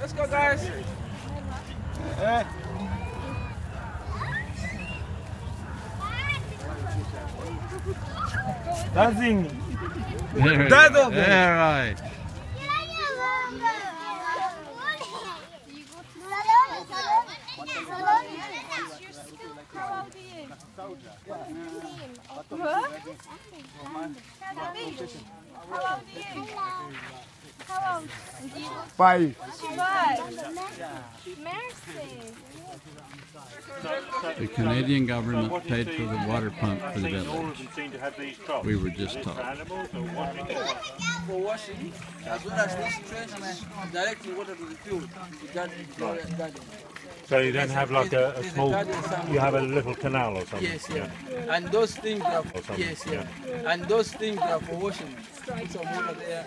Let's go, guys. Dancing. There we That go. over. Yeah, right. Five. The Canadian government paid for the water pump for the All village. them seem to have these troughs. We were just For told. animals or washing or what? For washing, as well as this trench directly water to the field, the garden, the garden. So you don't have like a, a small, you have a little canal or something? Yes, yeah. And those things are Or something, yes, yeah. And those things are for washing. Put some water there.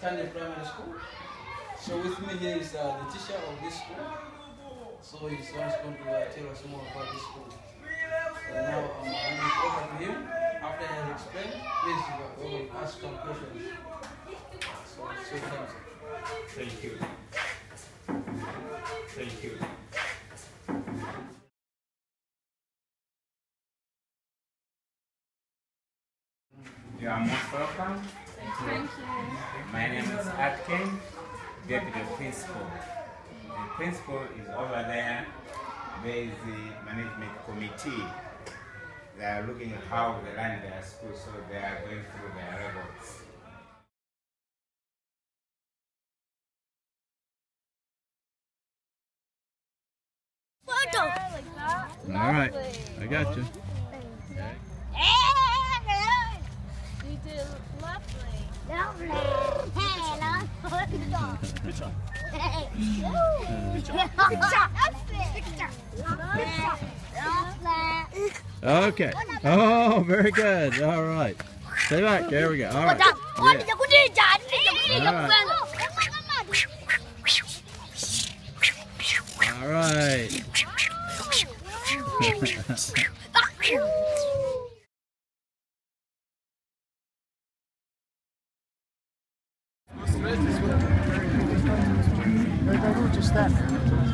Kande Primary School. So with me here is uh, the teacher of this school. So he's once going to uh, tell us more about this school. So now I'm handing it over to him. After he has explained, please uh, we will ask some questions. So, so. Thank you. Thank you. You are most welcome. Thank you. My name is Atkin, Deputy Principal. The principal is over there. There is the management committee. They are looking at how they run their school, so they are going through their records. All right. I got you. You Okay. Oh, very good. All right. Stay back. There we go. All right. Yeah. All that.